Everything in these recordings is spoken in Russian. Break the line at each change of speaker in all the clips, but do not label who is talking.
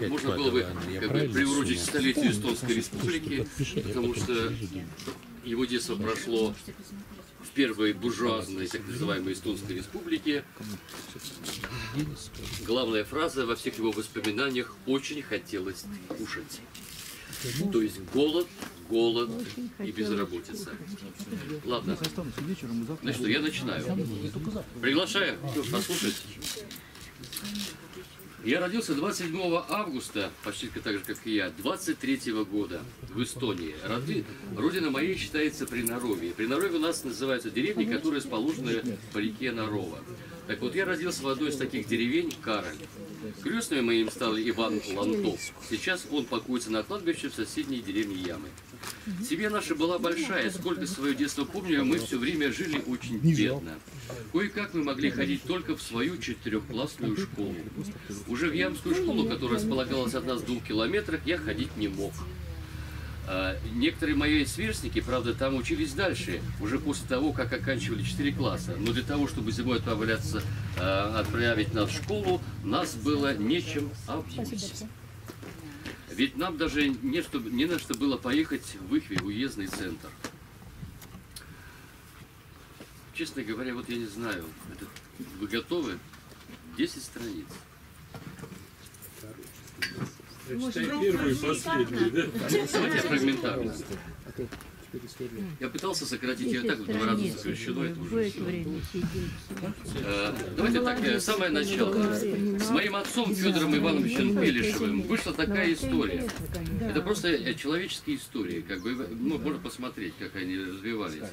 Можно было бы как бы, приурочить к столетию Эстонской Республики, потому что его детство прошло в первой буржуазной, так называемой Эстонской Республике. Главная фраза во всех его воспоминаниях «очень хотелось кушать». То есть голод, голод и безработица. Ладно, значит, я начинаю. Приглашаю послушать. Я родился 27 августа, почти так же, как и я, 23 года в Эстонии. Роди... Родина моей считается Приноровье. Приноровье у нас называется деревни, которые расположены по реке Нарова. Так вот, я родился в одной из таких деревень, Кароль. Крестным моим стал Иван Лантов. Сейчас он покоится на кладбище в соседней деревне Ямы. Семья наша была большая. Сколько свое детство помню, мы все время жили очень бедно. Кое-как мы могли ходить только в свою четырехклассную школу. Уже в Ямскую школу, которая располагалась от нас в двух километрах, я ходить не мог. А, некоторые мои сверстники, правда, там учились дальше, уже после того, как оканчивали 4 класса. Но для того, чтобы зимой отправляться, а, отправить нас в школу, нас было нечем обуть. Ведь нам даже не, что, не на что было поехать в их уездный центр. Честно говоря, вот я не знаю, это, вы готовы? 10 страниц.
Прочитай первую и последнюю, да?
Давайте фрагментарно. Я пытался сократить ее так, в два раза сокращено, это уже все. Э, Давайте так, э, самое начало. С моим отцом Федором Ивановичем Пелешевым вышла такая история. Это просто э, человеческие истории, как бы, ну, можно посмотреть, как они развивались.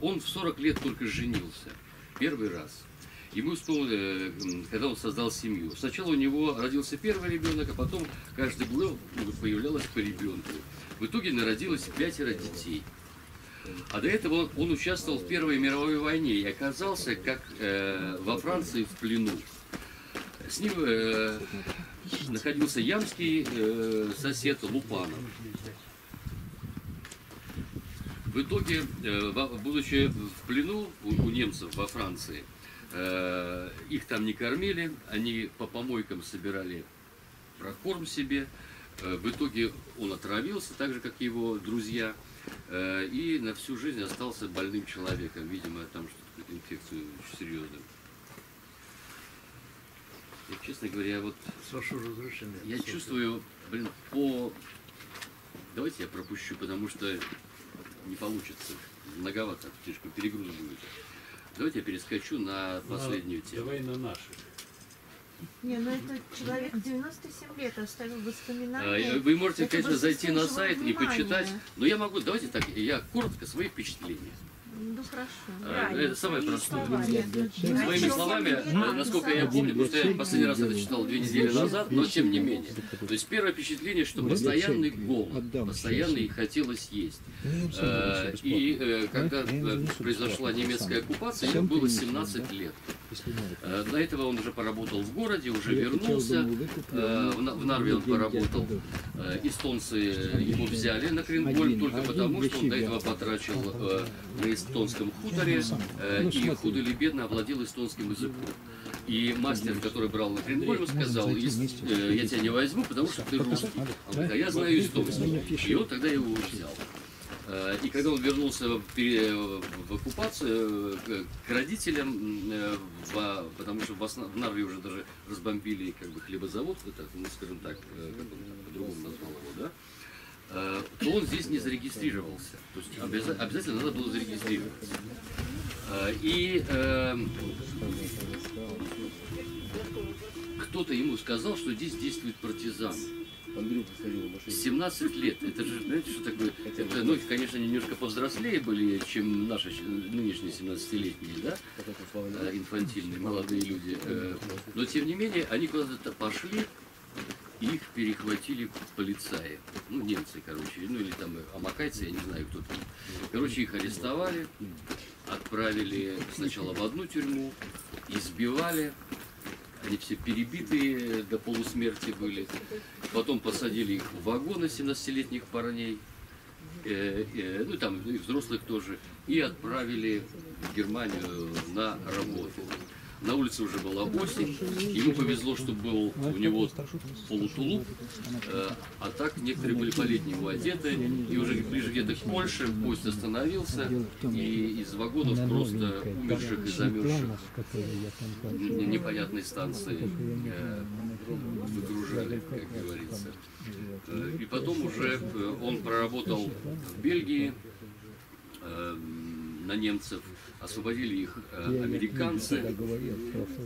Он в 40 лет только женился, первый раз. Ему исполнилось, э, когда он создал семью. Сначала у него родился первый ребенок, а потом каждый год появлялось по ребенку. В итоге народилось пятеро детей. А до этого он, он участвовал в Первой мировой войне и оказался, как э, во Франции, в плену. С ним э, находился ямский э, сосед Лупанов. В итоге, э, будучи в плену у, у немцев во Франции, их там не кормили, они по помойкам собирали прокорм себе. Э, В итоге он отравился, так же, как и его друзья, э, и на всю жизнь остался больным человеком. Видимо, там что-то, инфекцию очень серьезную. Я, честно говоря, вот
Прошу разрешения.
я чувствую, блин, по... Давайте я пропущу, потому что не получится. Многовато, слишком перегруз будет. Давайте я перескочу на последнюю тему.
Давай на наши.
Не, ну это человек 97 лет оставил
А,
воспоминания.
Вы можете,
Это
конечно, зайти на сайт и
внимания.
почитать. Но я могу, давайте так, я коротко свои впечатления.
Ну хорошо.
А, Это самое простое. Своими словами, э, насколько я помню, потому что я последний раз это читал две недели назад, но тем не менее. То есть первое впечатление, что постоянный голод, постоянный хотелось есть. Э, И э, когда э, произошла немецкая оккупация, ему было 17 лет. Э, До этого он уже поработал в городе, уже вернулся. Э, В На- в Нарве он поработал. Э, Эстонцы его взяли на Кринболь только потому, что он до этого потрачил на эстонском хуторе э, и худо или бедно овладел эстонским языком. И мастер, который брал на Кринболь, ему сказал, «Ес- э, я тебя не возьму, потому что ты русский. Он говорит, а я знаю эстонский. И он тогда его взял. Э, И когда он вернулся в, оккупацию э, к родителям, э, в- потому что в, Нарве уже даже разбомбили как бы хлебозавод, это, ну, скажем так, по-другому назвал его, да, то он здесь не зарегистрировался. То есть обяза- обязательно надо было зарегистрироваться. И э, кто-то ему сказал, что здесь действует партизан. 17 лет. Это же, знаете, что такое? Это, ну, конечно, они немножко повзрослее были, чем наши нынешние 17-летние, да? Э, Инфантильные молодые люди. Э, Но, тем не менее, они куда-то пошли, и их перехватили полицаи. Ну, немцы, короче, ну или там амакайцы, я не знаю, кто там. Короче, их арестовали, отправили сначала в одну тюрьму, избивали, они все перебитые до полусмерти были. Потом посадили их в вагоны 17-летних парней, э, э, ну там и взрослых тоже, и отправили в Германию на работу. На улице уже была осень, ему повезло, что был у него полутулуп, э, а так некоторые были по-летнему одеты, и уже ближе где-то к Польше поезд остановился, и из вагонов просто умерших и замерзших непонятной станции э, выгружали, как говорится. Э, И потом уже он проработал в Бельгии на немцев, освободили их э, американцы,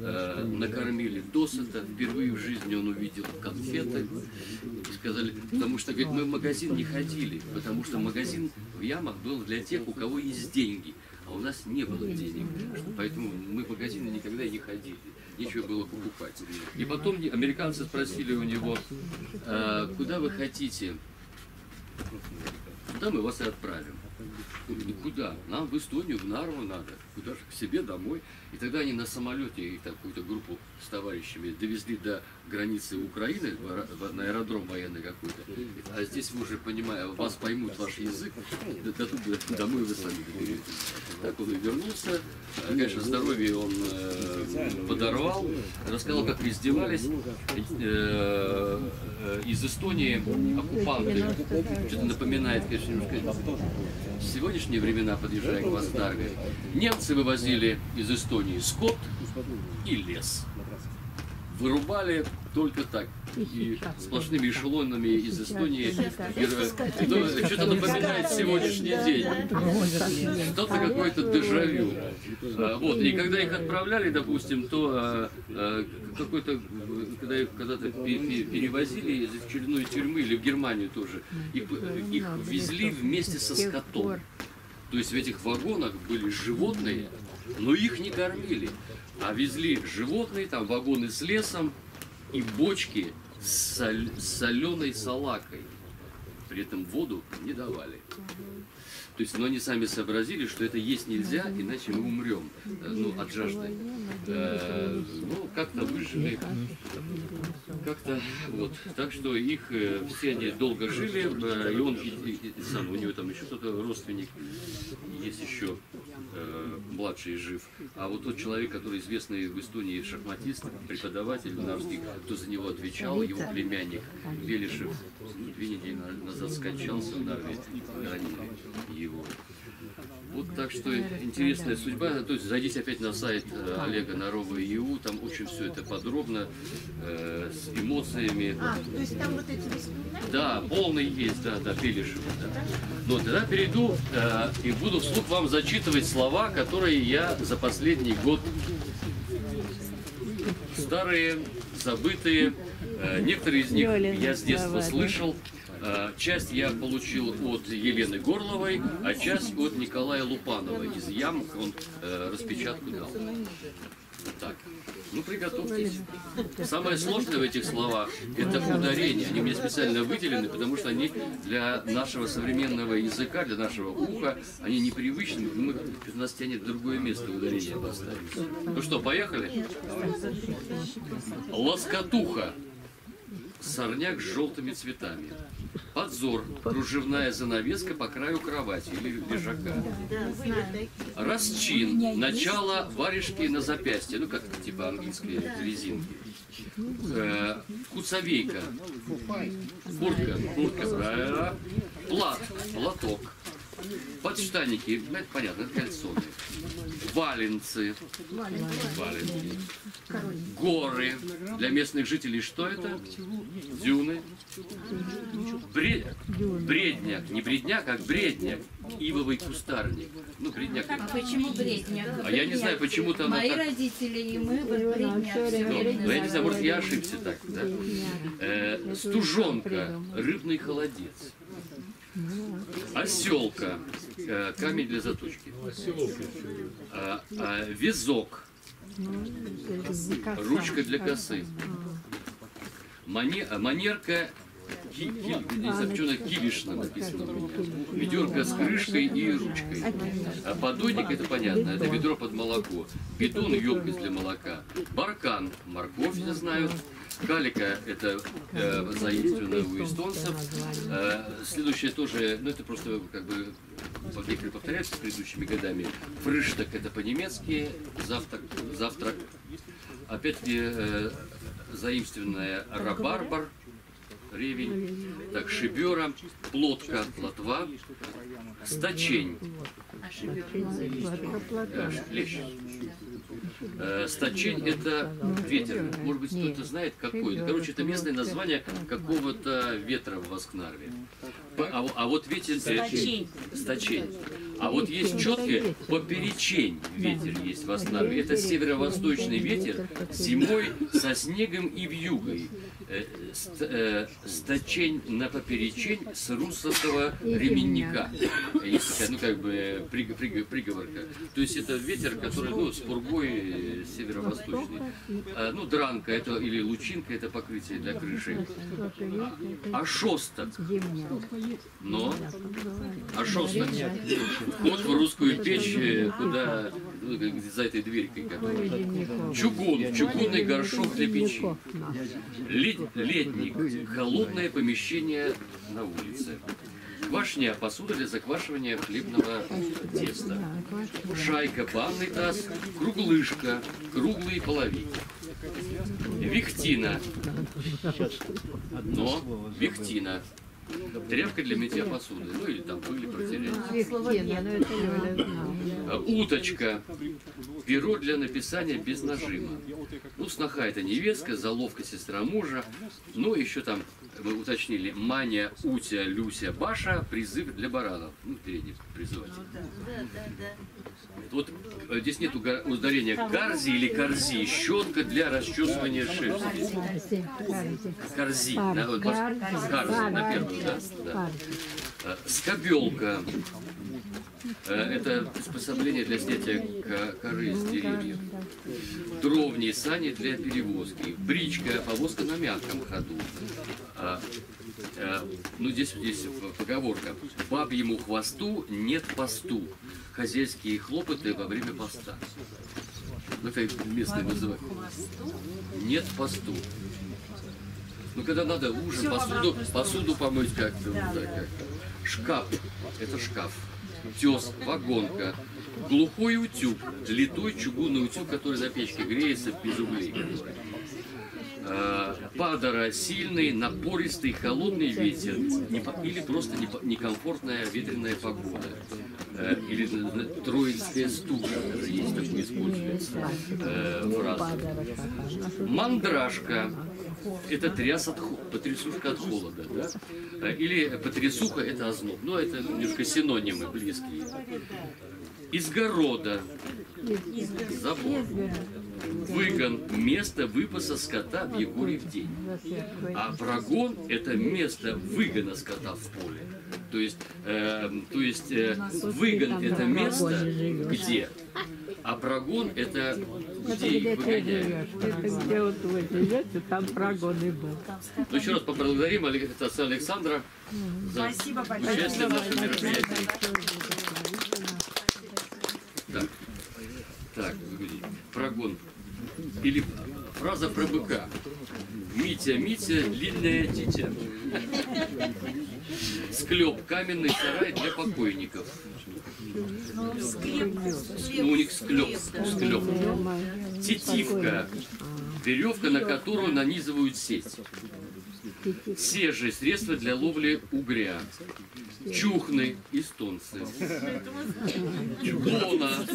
э, накормили досыта. Впервые в жизни он увидел конфеты. И сказали, потому что говорит, мы в магазин не ходили, потому что магазин в ямах был для тех, у кого есть деньги. А у нас не было денег, поэтому мы в магазины никогда не ходили. Нечего было покупать. И потом американцы спросили у него, «А куда вы хотите? Куда мы вас и отправим? Он говорит, «Ну, куда? Нам в Эстонию, в Нарву надо. Куда же? К себе домой. И тогда они на самолете их там какую-то группу с товарищами довезли до границы Украины, в в- на аэродром военный какой-то. А здесь вы уже, понимая, вас поймут ваш язык, домой вы сами доберетесь. Так он и вернулся. А, Конечно, здоровье он э, подорвал. Рассказал, как издевались. Э, э, из Эстонии оккупанты. Что-то напоминает, конечно, немножко сегодняшние времена, подъезжая к Ваздарге, немцы вывозили из Эстонии скот и лес. Вырубали только так. И сплошными эшелонами из Эстонии. Ну, Что-то напоминает сегодняшний день. Что-то какое-то дежавю. А, Вот, и когда их отправляли, допустим, то а, а, какой-то, когда их когда-то пе- пе- перевозили из очередной тюрьмы или в Германию тоже, п- их везли вместе со скотом. То есть в этих вагонах были животные, но их не кормили. А везли животные, там вагоны с лесом и бочки с соль- соленой салакой. При этом воду не давали. То есть, но они сами сообразили, что это есть нельзя, иначе мы умрем э, ну, от жажды. Э, ну, как-то выжили, как-то вот. Так что их э, все они долго жили, и он, и- и сам, у него там еще кто-то родственник, есть еще э, младший жив. А вот тот человек, который известный в Эстонии шахматист, преподаватель Нарвский, кто за него отвечал, его племянник Белишев, ну, две недели на- назад скончался в Нарве, ранили его. Вот так что интересная судьба. То есть зайдите опять на сайт э, Олега Нарова ИУ, там очень все это подробно, э, с эмоциями.
А, то есть там вот эти воспоминания?
Да, полный есть, да, да, Белишев, да. Но тогда перейду э, и буду вслух вам зачитывать слова, которые я за последний год старые, забытые. Э, некоторые из них я с детства слышал. Э, часть я получил от Елены Горловой, а часть от Николая Лупанова из ям. Он э, распечатку дал. Так, ну приготовьтесь. Самое сложное в этих словах – это ударения. Они мне специально выделены, потому что они для нашего современного языка, для нашего уха, они непривычны. Мы, нас тянет другое место ударения поставить. Ну что, поехали? Лоскотуха. Сорняк с желтыми цветами. Подзор. Кружевная занавеска по краю кровати или лежака. Расчин. Начало варежки на запястье. Ну, как типа английские резинки. Э, куцовейка. Куртка. Куртка. Плат. Платок. Подштанники. Ну, это понятно, это кальсоны. Валенцы. Валенки. Горы. Для местных жителей что это? Дюны. Бре- Бредняк. Не бредняк, а бредняк. Ивовый кустарник. Ну, бредняк.
А почему бредняк?
А я не знаю, почему-то она
Мои
так...
родители и мы вот бредняк все
Ну, я не знаю, может, я ошибся так, да? Э, стужонка, рыбный холодец. Оселка, э, камень для заточки. А, а, вязок, ручка для косы. А, манерка, ки- ки- не она килишна написано. Ведерко с крышкой и ручкой. А подойник, это понятно, это ведро под молоко. Бидон, емкость для молока. Баркан, морковь, я знаю. Калика, это э, заимствовано у эстонцев. Э, следующее тоже, ну это просто как бы некоторые повторяются с предыдущими годами. Фрыштак это по-немецки, завтрак, завтрак. Опять-таки э, заимствованная рабарбар, ревень, так, шибера, плотка, плотва, стачень, э, лещ. Э, Стачень это ветер. Может быть, кто-то знает какой. Короче, это местное название какого-то ветра в Воскнарве. А, а вот ветер...
Стачень.
Стачень. А вот есть четкий поперечень ветер есть в Воскнарве. Это северо-восточный ветер зимой со снегом и вьюгой. Э, э, Стачень на поперечень с русского ременника. Есть ну, как бы, приг- приг- приговорка. То есть это ветер, который, ну, с пургой э, северо-восточный. А, ну, дранка это, или лучинка это покрытие для крыши. А шосток. Но Ашосток. Вход в русскую печь, куда за этой дверькой. Чугун, чугунный горшок для печи. Лет- летник, холодное помещение на улице. Квашня, посуда для заквашивания хлебного теста. Шайка, банный таз, круглышка, круглые половики. Вихтина. Но вихтина. Тряпка для мытья посуды. Ну или там пыли протереть. А, Уточка. Перо для написания без нажима. Ну, сноха это невестка, заловка сестра мужа. Ну, еще там мы уточнили Маня, Утя, Люся, Баша, призыв для баранов. Ну, передний призыватель. Вот э, здесь нет ударения карзи или корзи. Щетка для расчесывания шерсти. Корзи. На, вот, карзи на первую, да. да. Э, Скобелка. Э, Это приспособление для снятия ко- коры с деревьев. Дровни, сани для перевозки. Бричка, повозка на мягком ходу. Э, ну, здесь, здесь поговорка. Бабьему хвосту нет посту. Хозяйские хлопоты во время поста. Ну, это местные называют. Нет посту. Ну, когда надо ужин, посуду, посуду помыть как-то. вот так как-то. Шкаф. Это шкаф. Тес, вагонка. Глухой утюг. Литой чугунный утюг, который за печкой греется без углей. который. А, Падора сильный, напористый, холодный ветер не или просто некомфортная ветреная погода. Э, Или троицкая стужа, даже есть такое используется э, фраза. Мандражка – это тряс от, хо- потрясушка от холода, да? Э, Или потрясуха – это озноб. Но это немножко синонимы близкие. Изгорода – забор. Выгон – место выпаса скота в Егорьев день. А прогон – это место выгона скота в поле. То есть, э, то есть э, выгон – это место, где, а прогон – это где их выгоняют.
Где вот вы живете, там прогоны был.
Ну, еще раз поблагодарим отца Александра за
Спасибо
участие в нашем мероприятии. Так, так, погоди. прогон. Или фраза про быка. Митя, Митя, длинное дитя. Склеп, каменный сарай для покойников. Ну, у них склеп, склеп. Тетивка, веревка, на которую нанизывают сеть. Сежи, средства для ловли угря. Чухны, эстонцы. Бона.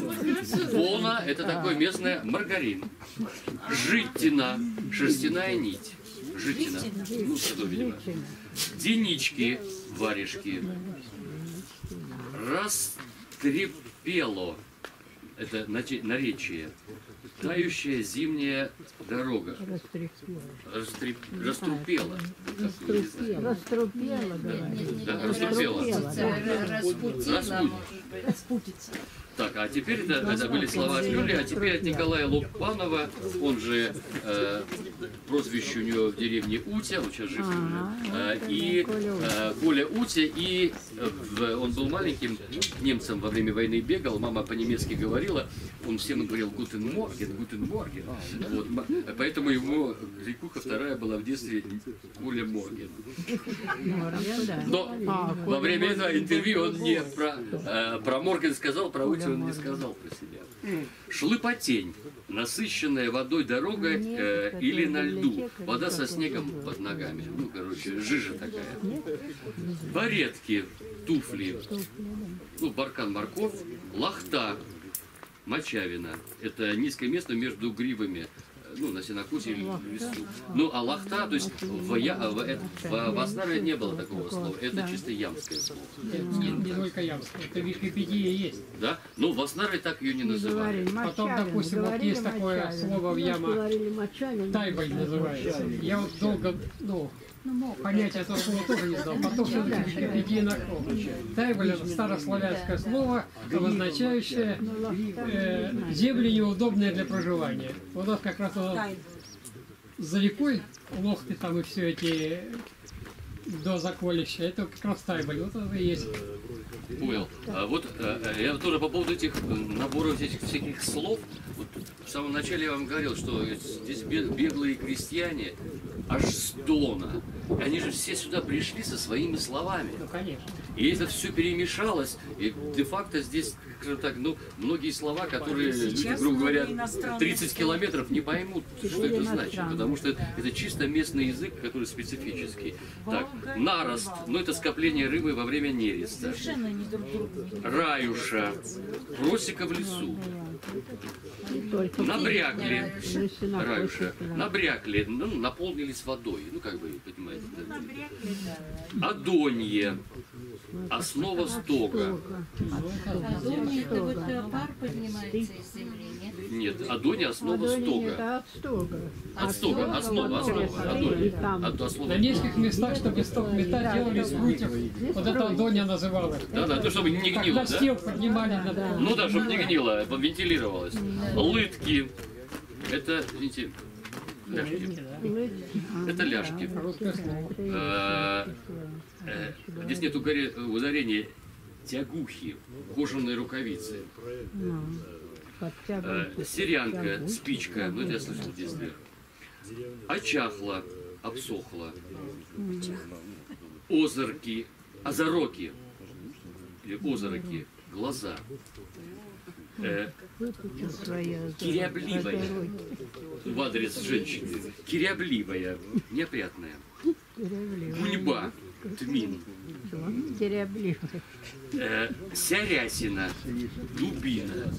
Бона – это такое местное маргарин. Життина, шерстяная нить. Життина. Ну, что, видимо. Денички, варежки. Растрепело. Это наречие. Тающая зимняя дорога. Растреп... Раструпела.
Раструпела,
раструпела.
Распутила.
Распутица. Так, а теперь это, это были слова от Люли, а теперь от Николая Лукпанова, он же э, прозвище у него в деревне Утя, он сейчас жив.
Ага,
Э,
вот
и
Утя.
э, Коля Утя, и э, в- он был маленьким, к немцам во время войны бегал, мама по-немецки говорила, он всем говорил «Guten Morgen», «Guten Morgen». Вот, поэтому его кликуха вторая была в детстве Коля Морген. Но
А,
во время этого интервью он не про, э, про Морген сказал, про Ути он не сказал про себя. Шлыпотень, насыщенная водой дорога э, или на льду, вода со снегом под ногами, ну, короче, жижа такая. Баретки, туфли, ну, баркан морков, лахта, мочавина. Это низкое место между гривами, э, ну, на сенокосе или в лесу. Ну, а лахта, то есть в, я, в, э, в, в Основе не было такого слова, это чисто ямское слово.
Не, не только ямская, это в Википедии есть.
Да? Ну, в Основе так ее не называли.
Потом, допустим, вот есть такое слово в яма, тайболь называется. Я вот долго, ну, понять это слово тоже не знал. Потом все-таки в Википедии нашел. Тайболь это старославянское слово, обозначающее э, земли неудобные для проживания. Вот у нас как раз за рекой, лохты там и все эти до заколища, это как раз тайболь. Вот это и есть.
Понял. А вот э, э, я тоже по поводу этих э, наборов этих всяких слов. Вот в самом начале я вам говорил, что здесь бе- беглые крестьяне аж с Дона. Они же все сюда пришли со своими словами.
Ну, конечно.
И это все перемешалось, и де-факто здесь, скажем так, ну, многие слова, которые люди, грубо говоря, 30 километров не поймут, что это значит, потому что это чисто местный язык, который специфический. Так, нарост, ну это скопление рыбы во время нереста. Раюша, просека в лесу, набрякли, Раюша, набрякли, ну, наполнились водой, ну как вы понимаете. да. Адонье, основа стога.
А дома это вот пар поднимается из земли, нет?
Нет, Адония основа
Адонин
стога.
это от стога.
От стога, основа, основа, Адония.
там
От основы.
На нескольких местах, чтобы сток места делали из прутьев. Вот это Адония называлась.
Да, да, то чтобы не гнило, да?
поднимали
Ну да, чтобы не гнило, вентилировалось. Лытки. Это, извините, ляжки. Это ляжки. Э, э, Здесь нет угаре- ударения. Тягухи, кожаные рукавицы. Э. Серянка, спичка, ну это я слышал в детстве. Очахла, обсохла. Озорки, озороки, или озороки, глаза. Э, Кирябливая. в адрес женщины. Кирябливая, неопрятная. Гуньба, тмин.
Теребливая.
Э, сярясина, дубина.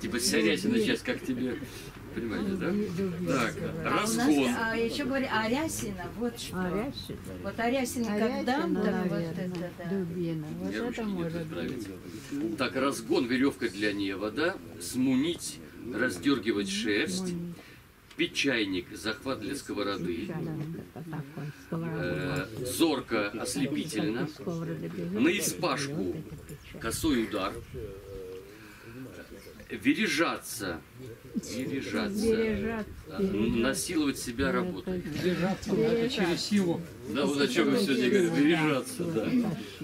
Типа сярясина сейчас как тебе, понимаете, да? Так,
А
разгон.
а еще говорят, Арясина, вот что.
Арясина.
Вот Арясина, как дам, так вот это, да.
дубина. Вот это может быть.
Так, разгон, веревка для невода, смунить, раздергивать шерсть, печайник, захват для сковороды,
Да,
э, зорко, ослепительно, наиспашку, косой удар, вережаться, вережаться, да, насиловать себя работой.
Держаться надо через силу.
Да, вот о чем мы сегодня говорим, вережаться, да.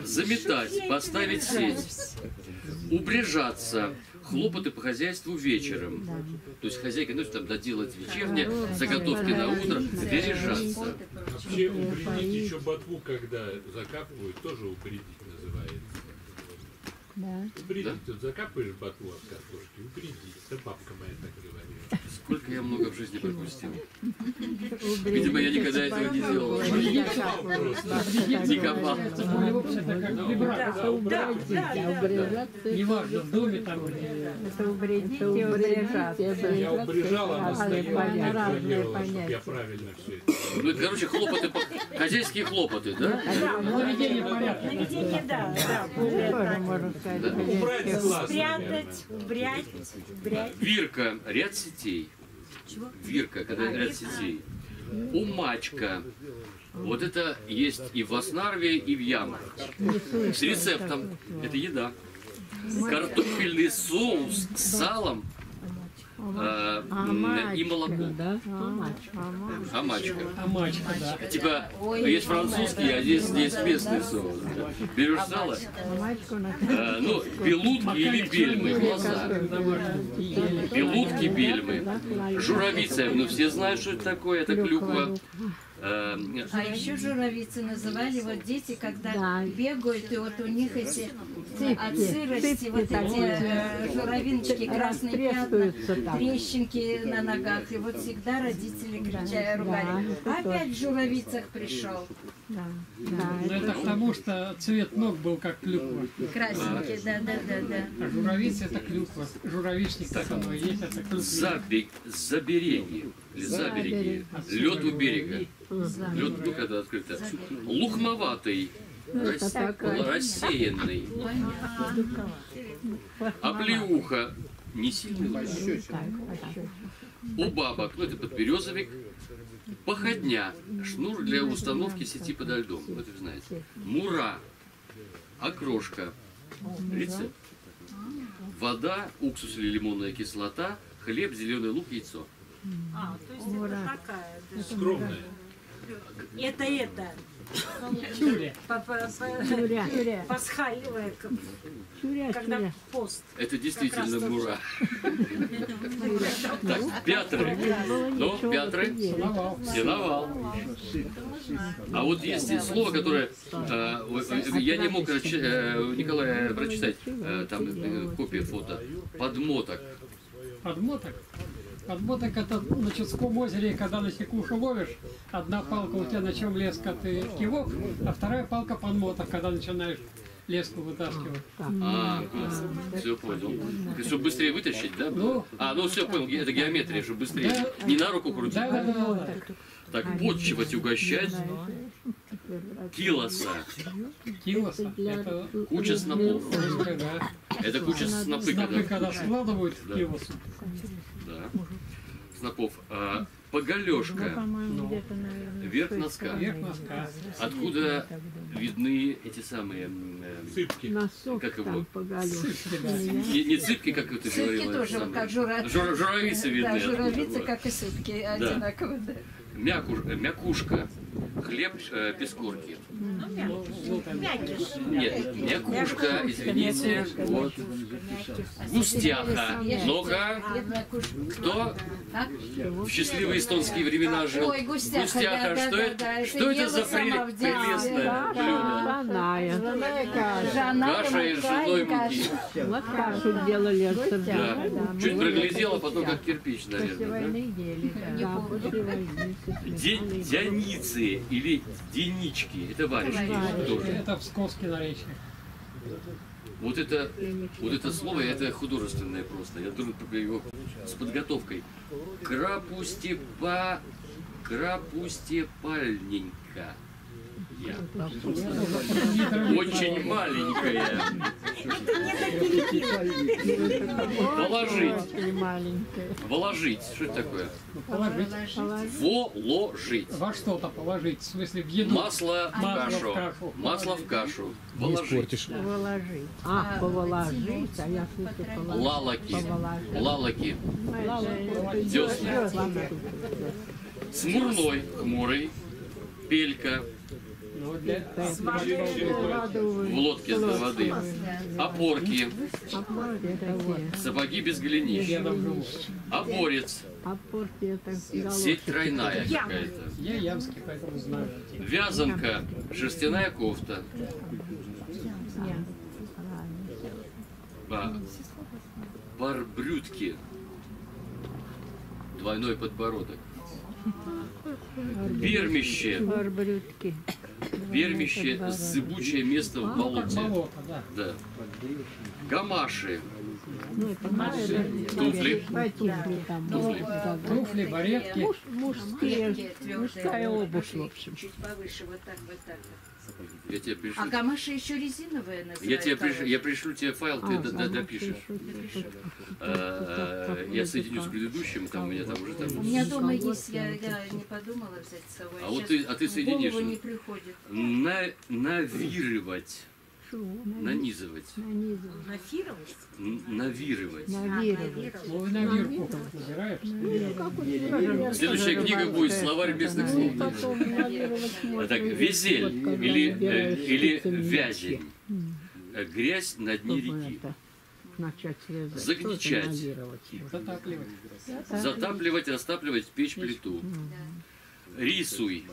Заметать, поставить сеть, убрежаться, хлопоты по хозяйству вечером. То есть хозяйка, ну, там, доделать вечернее, заготовки на утро, вережаться.
Вообще упредить еще ботву, когда закапывают, тоже упредить называется.
Да.
Упредить, тут закапываешь ботву от картошки, упредить. Это бабка моя так говорила.
Сколько я много в жизни пропустил. Видимо, я никогда этого не делал. Не копал.
Неважно, в доме там или...
Это убредить и убрежаться.
Я убрежал,
разные
планировала, чтобы я правильно все это.
Ну, это, короче, хлопоты, по- хозяйские хлопоты, да?
Наведение порядка.
Наведение, да, да.
Тоже можно сказать.
Убрать глаз.
Спрятать, брять, брять.
Вирка, ряд сетей. Вирка, когда ряд сетей. Умачка. Вот это есть и в Оснарве, и в Ямах. С рецептом. Это еда. Картофельный соус с салом э,
А
и молоко.
да? А мачка. А мачка.
А.
А да.
Типа, есть французский, а здесь есть местный соус. да. Берешь сало,
А на
э, ну, белутки или бельмы, глаза. Белутки, бельмы. Журавица, ну все знают, что это такое, это клюква. Э,
А еще журавицы называли вот дети, когда
Да.
бегают, и вот у них эти от
Цыпки,
сырости
цыпки
вот эти э, журавиночки, красные пятна,
там.
трещинки на ногах. И вот всегда родители кричали, ругали.
да, это
Опять в журавицах пришел.
Да, да.
Но это к тому, что цвет ног был как клюква.
Красненький, да, да, да, да.
А журавица это клюква. Журавичник так оно и есть, это клюква.
Забег, забереги. Или забереги. Лед у берега. Лед, ну когда открыто. Лухмоватый.
такая.
Рассеянный. Оплеуха. Не сильный
а?
У бабок, ну это подберезовик. Походня. Шнур для установки сети подо льдом. Ну, это вы знаете. Мура. Окрошка. Рецепт. Вода, уксус или лимонная кислота, хлеб, зеленый лук, яйцо.
А, то есть это такая, да.
Скромная.
Это это. Пасхальная, как-
тюря,
когда пост.
Это действительно мура. Так, пятры. Ну, пятры.
Сеновал.
А вот есть слово, которое э, э, я не мог прочи- э, Николая прочитать, э, там э, копия фото. Подмоток.
Подмоток. Подмоток это на Чудском озере, когда на секуху ловишь, одна палка у тебя на чем леска ты кивок, а вторая палка подмоток, когда начинаешь леску вытаскивать.
А, все понял. Чтобы быстрее вытащить, да?
Ну.
А, ну все понял, это геометрия, чтобы быстрее. Не на руку крутить.
Да, да, да, да, да.
Так, подчивать, угощать. Килоса.
Килоса. Это
Куча снопов.
да.
Это куча снопы,
Снопы,
когда...
когда складывают в
Да.
килосу.
Да. Снопов. А, Поголешка.
Наверное,
Верх носка.
Вверх носка.
Откуда видны эти самые... м, э,
Сыпки.
Носок
Как его? Не, не цыпки, как ты
Сыпки
говорила.
тоже,
это
вот
самое.
как жура...
Жура- журавицы видны.
Да, журавицы, как и сыпки, одинаково, да.
Мякуш- э, мякушка. Хлеб э, без корки.
Ну, ну,
Нет, мякушка, извините. Вот. Густяха. Ну-ка,
Бедная куш-
кто
А?
в счастливые эстонские времена жил?
Ой, густяха, да, да,
что,
да,
это,
да,
что это за при- прелестное блюдо? Каша из
каша.
муки.
Вот кашу делали
Да.
сырца.
Чуть проглядела, потом как кирпич, наверное.
да. Да,
Дяницы или денички. Это варежки тоже.
Это псковский наречие.
Вот это, вот это слово, это художественное просто. Я думаю, только его с подготовкой. Крапустепа... Крапустепальненько. Я. Очень маленькая. Положить. Воложить. Что это такое?
Положить.
Воложить.
Во что-то положить. В смысле, в еду.
Масло в
Масло в
кашу. Масло в кашу. Воложить.
Положить. А, поволожить, а я слышу положить.
Лалаки. Лалаки. Десны. Смурной, хмурый. Пелька. В лодке для воды. Опорки. Сапоги без голенищ.
Это
Сеть тройная какая-то. Вязанка. Шерстяная кофта. Ба- Барбрюдки. Двойной подбородок. Пермище.
Барбрюдки.
Пермище. Зыбучее место в болоте.
Да.
Гамаши.
Ну.
Туфли.
Туфли там.
Туфли.
Баретки.
Муж- Мужские, мужская обувь, в общем.
Чуть повыше, вот так, вот так.
Я тебе пришлю.
А гамаши еще резиновые называют.
Я тебе пришлю,
короче.
я пришлю тебе файл, ты
А,
д- д-
ага,
допишешь. Я соединю с предыдущим, там у меня там уже
У
там.
меня дома есть, я, я не подумала взять с собой.
А вот ты- а ты соединишь,
не приходит.
На, навировать. нанизывать,
Нанизывать,
Нафировать?
навировать.
навировать.
Ну.
Ну, как сказал,
Следующая книга будет «Словарь местных слов». А так, везель или, э, или вязень. Э, Грязь на дне реки.
начать.
Загничать.
Затапливать,
растапливать, печь плиту. Рисуй.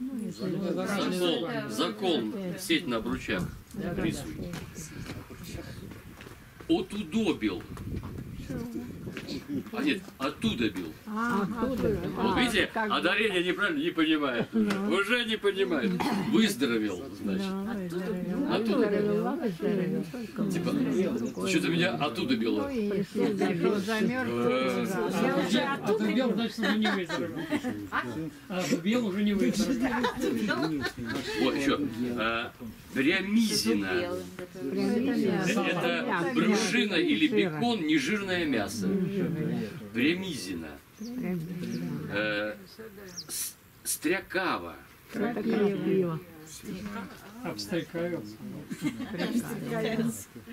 Ну, если
Ну,
Закол, закол, сеть на обручах. Рисуй. Отудобил. А нет, оттуда бил.
А, оттуда.
Вот
А,
видите,
бы.
одарение неправильно не понимает. Уже не понимает. Выздоровел, значит. Оттуда.
Только
Типа, что-то меня оттуда било.
Я уже
А
оттуда
зубел, значит, уже не выздоровел. А зубел уже не выздоровел.
Вот еще. Прямизина.
прям мясо.
Это брюшина или бекон, нежирное мясо. Прямизина.
Прям,
Э, Стрякава.
да.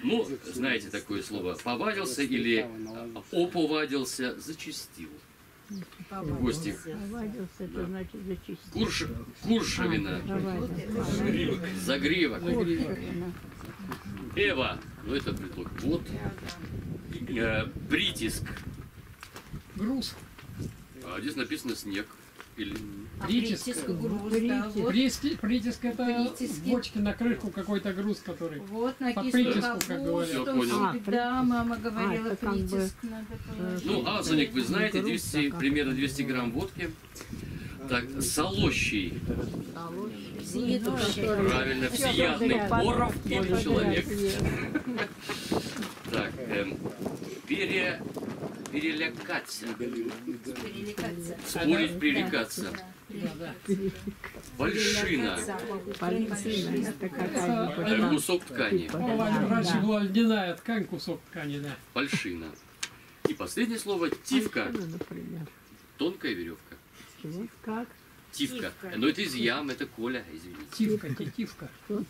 Ну, знаете такое слово. Повадился или оповадился, зачистил. Гости.
Повадился, это значит зачистить.
Курш... Куршевина.
Повадился.
Загривок. Эва. Ну, это предлог. Вот. Э, Притиск.
Груз.
А здесь написано снег. Или...
А
Притиск.
притиск, груз, да, вот,
Прииски- Притиск это
Притиски.
бочки на крышку какой-то груз, который.
вот
По
написано
притиску, как говорят.
Понял.
всегда мама говорила,
это как бы,
притиск надо положить.
Ну, азоник, вы знаете,
Груз,
200,
да, как?
примерно 200 грамм водки. Так, солощий. Правильно, всеядный поров или человек. Так, эм, пере, перелякаться.
Переликаться.
Спорить,
да.
Большина.
Это
Э. Кусок ткани.
Раньше была льняная ткань, кусок ткани, да.
Большина. И последнее слово тивка. Тонкая веревка.
Чего? Как?
Тивка. Но это из ям, это Коля, извините.
Тивка, тетивка.
Что?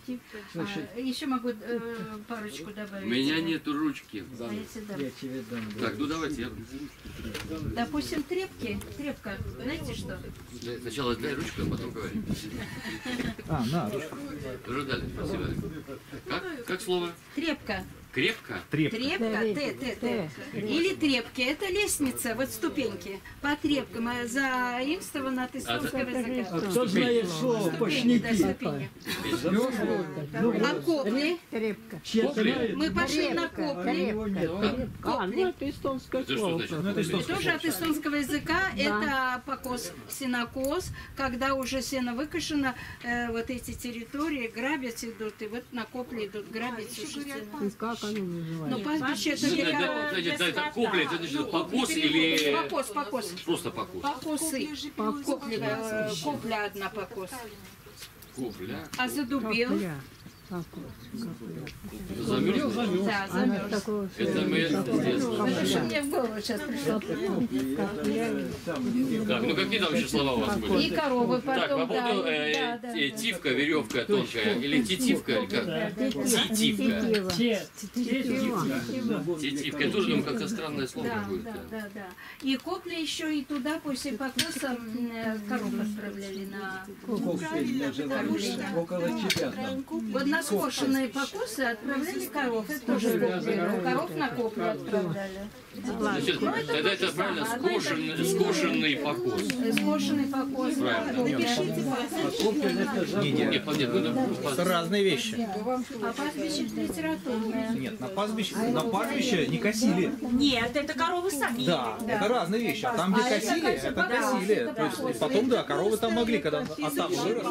А, еще могу э, парочку
У
добавить.
меня нету ручки.
А я тебе дам.
Так, ну давайте. я-
Допустим, трепки. Трепка. Знаете что?
Сначала дай ручку, а потом говори.
А, на, ручку.
Уже дали, спасибо. Как, как слово?
Трепка.
Крепко?
Трепка.
Трепка, Т, Т, Т. Или трепки. Это лестница, вот ступеньки. По трепкам а заимствовано от эстонского языка.
Кто знает слово,
Ступеньки, да,
пошники.
ступени. А копли?
Трепка.
Копли?
Мы пошли на копли.
А, ну это эстонское слово.
тоже от эстонского языка это покос, сенокос, когда уже сено выкошено, э, вот эти территории грабить идут, и вот на копле идут грабить уже
как оно
Но
называется?
пастбище это
Ну,
для
да, да, это копли, это значит покос или
Покос, покос.
просто покос?
Покосы. Э, копля одна покос.
Копля.
А задубил?
Копля. Копля.
Замерз?
Да, замерз.
такого
Это мы
что мне в голову сейчас пришло.
Так, ну какие там еще слова у вас
И
были?
коровы
Так, по
потом,
поводу
да,
э,
да, да,
э, тивка, веревка тонкая, или тетивка, или как? Тетивка.
Тетива.
Те,
Тетива.
Тетивка. Я тоже думаю, как-то странное слово
Да,
будет.
да,
да.
да, да. И копли еще и туда после покоса э, коров отправляли на
Около тебя там.
Вот на скошенные покосы отправляли коров. Это тоже копли. Коров на коплю отправляли.
Значит, тогда это правильно скошенный, скошенный покос.
Скошенный покос.
Ну,
это разные вещи.
А пастбище литературное.
Нет, на пастбище, на пастбище не косили.
Нет, это коровы сами.
Да, это разные вещи. А там, где косили, это косили. То есть потом, да, коровы там могли, когда а там вырос.